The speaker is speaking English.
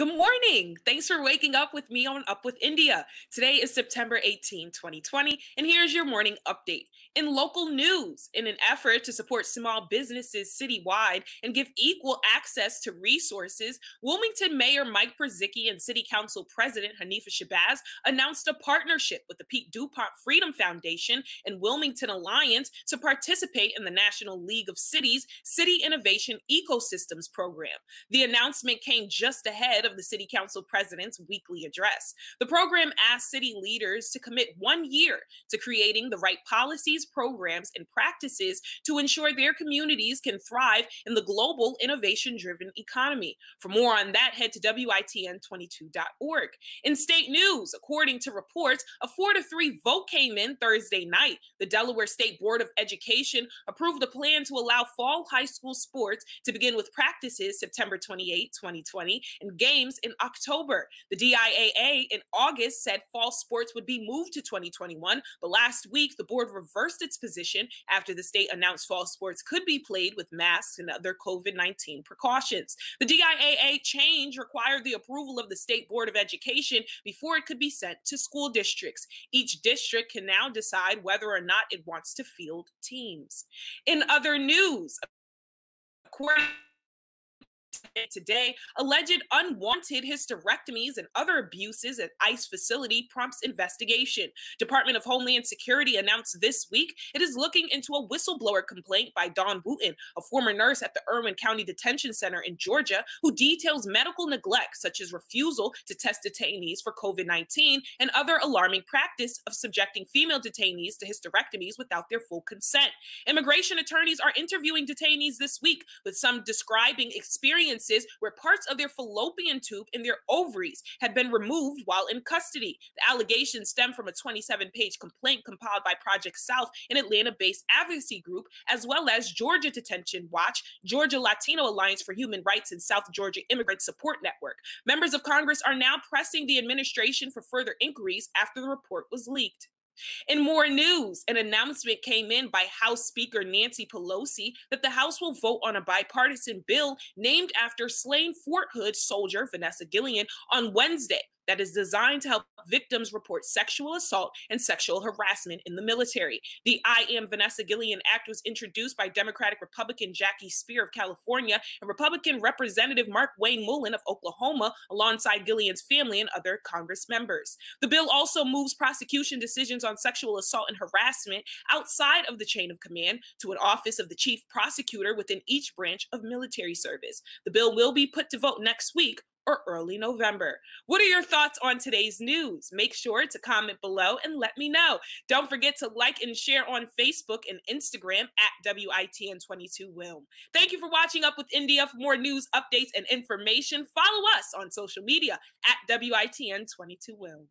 Good morning. Thanks for waking up with me on Up with India. Today is September 18, 2020, and here's your morning update. In local news, in an effort to support small businesses citywide and give equal access to resources, Wilmington Mayor Mike Purzycki and City Council President Hanifa Shabazz announced a partnership with the Pete DuPont Freedom Foundation and Wilmington Alliance to participate in the National League of Cities City Innovation Ecosystems program. The announcement came just ahead of of the City Council President's weekly address. The program asked city leaders to commit one year to creating the right policies, programs, and practices to ensure their communities can thrive in the global innovation driven economy. For more on that, head to WITN22.org. In state news, according to reports, a 4 to 3 vote came in Thursday night. The Delaware State Board of Education approved a plan to allow fall high school sports to begin with practices September 28, 2020, and games games in October. The DIAA in August said fall sports would be moved to 2021, but last week the board reversed its position after the state announced fall sports could be played with masks and other COVID 19 precautions. The DIAA change required the approval of the State Board of Education before it could be sent to school districts. Each district can now decide whether or not it wants to field teams. In other news, according today, alleged unwanted hysterectomies and other abuses at ICE facility prompts investigation. Department of Homeland Security announced this week it is looking into a whistleblower complaint by Dawn Wooten, a former nurse at the Irwin County Detention Center in Georgia, who details medical neglect such as refusal to test detainees for COVID-19 and other alarming practice of subjecting female detainees to hysterectomies without their full consent. Immigration attorneys are interviewing detainees this week with some describing experience experiences where parts of their fallopian tube and their ovaries had been removed while in custody. The allegations stem from a 27 page complaint compiled by Project South, an Atlanta based advocacy group, as well as Georgia Detention Watch, Georgia Latino Alliance for Human Rights, and South Georgia Immigrant Support Network. Members of Congress are now pressing the administration for further inquiries after the report was leaked. In more news, an announcement came in by House Speaker Nancy Pelosi that the House will vote on a bipartisan bill named after slain Fort Hood soldier Vanessa Guillen on Wednesday that is designed to help victims report sexual assault and sexual harassment in the military. The I Am Vanessa Guillen Act was introduced by Democratic Republican Jackie Speier of California and Republican Representative Markwayne Mullin of Oklahoma, alongside Guillen's family and other Congress members. The bill also moves prosecution decisions on sexual assault and harassment outside of the chain of command to an office of the chief prosecutor within each branch of military service. The bill will be put to vote next week or early November. What are your thoughts on today's news? Make sure to comment below and let me know. Don't forget to like and share on Facebook and Instagram at WITN22Wilm. Thank you for watching Up with India. For more news, updates, and information, follow us on social media at WITN22Wilm.